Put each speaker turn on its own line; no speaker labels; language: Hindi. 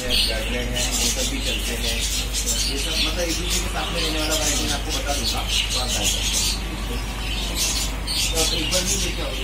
है गाइडलाइन है वो सब भी चलते हैं। ये सब मतलब एक दूसरे के साथ में रहने वाला वैरायटी मैं आपको बता दूँगा तो आप डाल सकते हैं। तो एक बार भी लेके आओगे